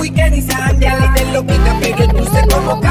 weekend y sandia Le de loquita pero